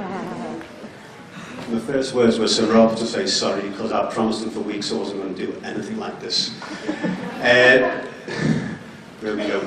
And the first words were Sir Rob to say sorry because I promised him for weeks I wasn't going to do anything like this. Uh, there we go.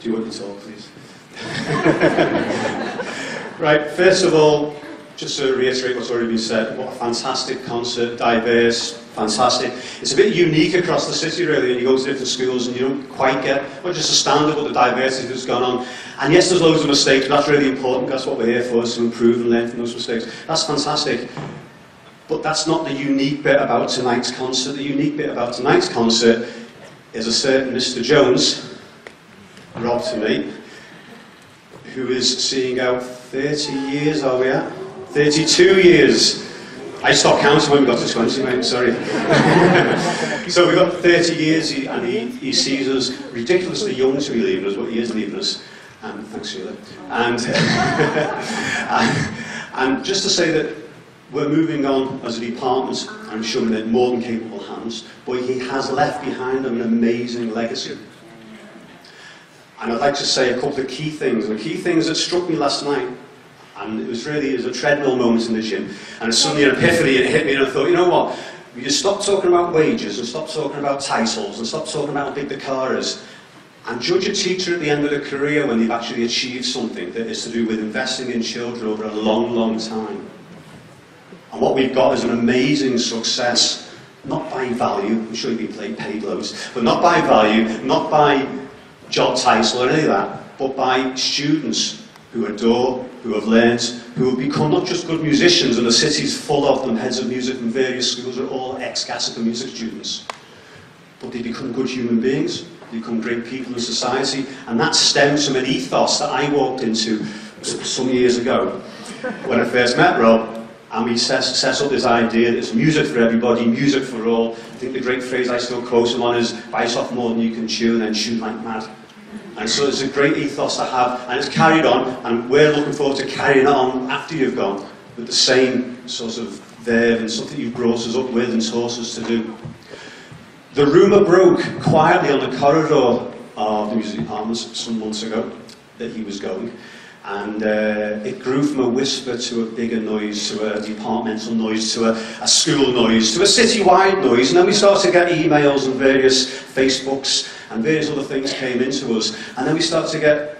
Do you want to talk, please? right, first of all, just to reiterate what's already been said, what a fantastic concert, diverse, fantastic. It's a bit unique across the city, really, and you go to different schools and you don't quite get, not just a standard, but the diversity that's gone on. And yes, there's loads of mistakes, but that's really important. That's what we're here for, is to improve and learn from those mistakes. That's fantastic. But that's not the unique bit about tonight's concert. The unique bit about tonight's concert is a certain Mr. Jones, Rob to me, who is seeing out 30 years, are we at? 32 years. I stopped counting when we got to 20, mate, sorry. so we've got 30 years and he, he sees us ridiculously young to be leaving us, but he is leaving us. Um, thanks, Sheila. And, and, and just to say that we're moving on as a department and showing it more than capable hands, but he has left behind an amazing legacy. And I'd like to say a couple of key things. And the key things that struck me last night And it was really, it was a treadmill moment in the gym. And suddenly an epiphany, it hit me and I thought, you know what? We just stop talking about wages and stop talking about titles and stop talking about how big the car is. And judge a teacher at the end of their career when they've actually achieved something that is to do with investing in children over a long, long time. And what we've got is an amazing success, not by value, I'm sure you've been paid loads, but not by value, not by job title or any of that, but by students who adore, who have learned, who have become not just good musicians, and the city's full of them, heads of music from various schools are all ex-Gateacre music students. But they become good human beings, they become great people in society, and that stems from an ethos that I walked into some years ago when I first met Rob, and we set, set up this idea that it's music for everybody, music for all. I think the great phrase I still quote him on is, bite off more than you can chew and then shoot like mad. And so it's a great ethos to have, and it's carried on, and we're looking forward to carrying it on after you've gone, with the same sort of verve and something you've brought us up with and taught us to do. The rumour broke quietly on the corridor of the music department some months ago that he was going. And uh, it grew from a whisper to a bigger noise, to a departmental noise, to a, a school noise, to a city-wide noise. And then we started to get emails and various Facebooks and various other things came into us. And then we started to get,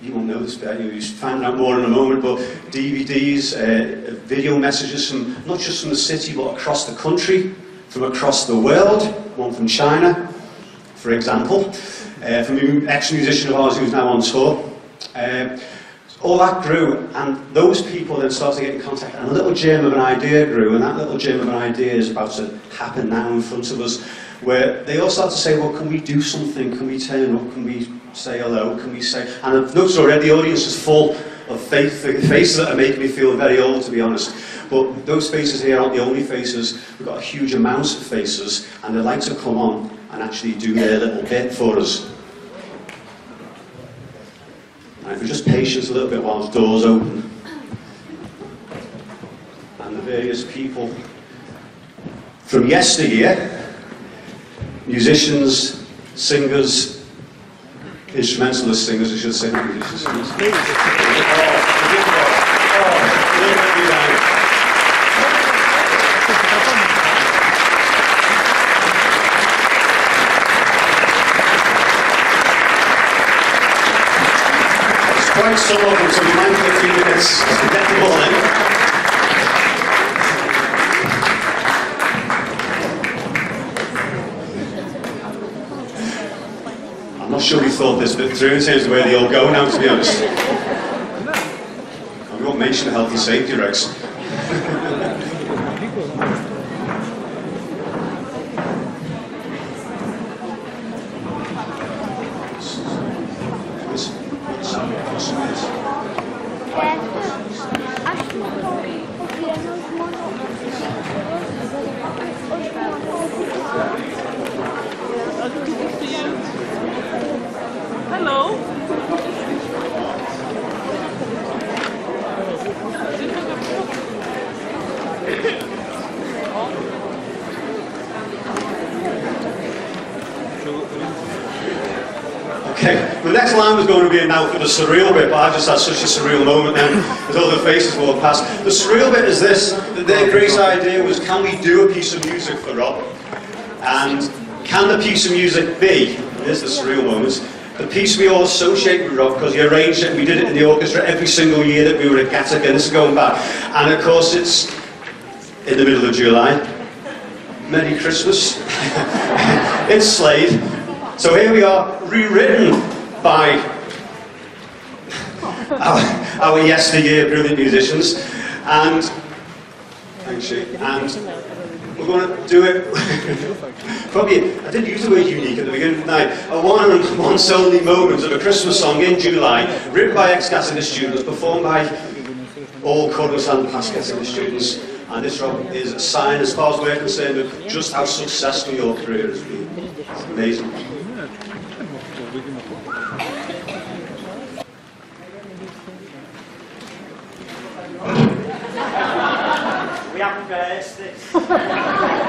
you won't know this bit, you'll find out more in a moment, but DVDs, uh, video messages from not just from the city, but across the country, from across the world, one from China, for example, uh, from an ex-musician of ours who's now on tour. Uh, all that grew, and those people then started to get in contact, and a little germ of an idea grew, and that little germ of an idea is about to happen now in front of us, where they all start to say, well, can we do something? Can we turn up? Can we say hello? Can we say... And I've noticed already the audience is full of faith, faces that are making me feel very old, to be honest. But those faces here aren't the only faces. We've got a huge amount of faces, and they like to come on and actually do their little bit for us. If just patience a little bit while the doors open, and the various people from yesteryear musicians, singers, instrumentalist singers, I should say, not musicians. quite some of them, so we might all in. sure we thought this bit through in terms of where they all go now, to be honest. We won't mention the health and safety regs. Okay, the next line was going to be an out for the surreal bit, but I just had such a surreal moment then, as the faces walked past. The surreal bit is this, that their great idea was, can we do a piece of music for Rob? And can the piece of music be, here's the surreal moment, the piece we all associate with Rob, because he arranged it, and we did it in the orchestra every single year that we were at Gateacre, this is going back. And of course it's in the middle of July. Merry Christmas. it's Slade. So here we are, rewritten by our, our yesteryear brilliant musicians. And, thanks, and we're going to do it, probably, I didn't use the word unique at the beginning of the night, a one and once only moment of a Christmas song in July, written by ex-Gateacre students, performed by all chorus and past Gateacre students. And this, is a sign, as far as we're concerned, of just how successful your career has been. It's amazing. We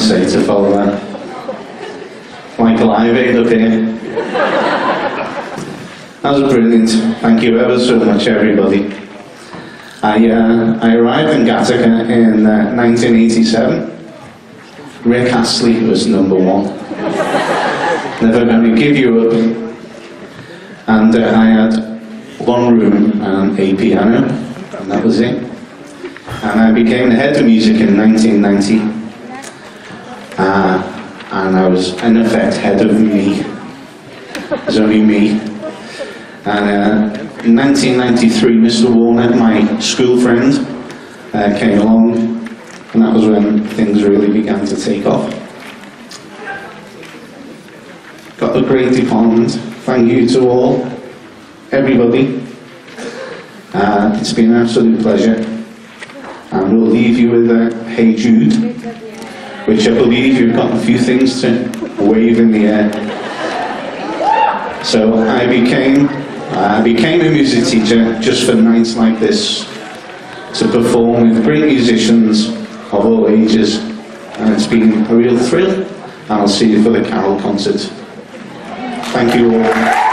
say to follow that? Live aid up here. That was brilliant. Thank you ever so much, everybody. I, uh, I arrived in Gateacre in uh, 1987. Rick Astley was number one. Never gonna give you up. And uh, I had one room and a piano, and that was it. And I became the head of music in 1990. Uh, and I was, in effect, head of me. It was only me. And uh, in 1993, Mr. Warner, my school friend, uh, came along, and that was when things really began to take off. Got a great department. Thank you to all, everybody. Uh, it's been an absolute pleasure. And we'll leave you with uh, Hey Jude, which I believe you've got a few things to wave in the air. So I became, I became a music teacher just for nights like this to perform with great musicians of all ages. And it's been a real thrill. And I'll see you for the carol concert. Thank you all.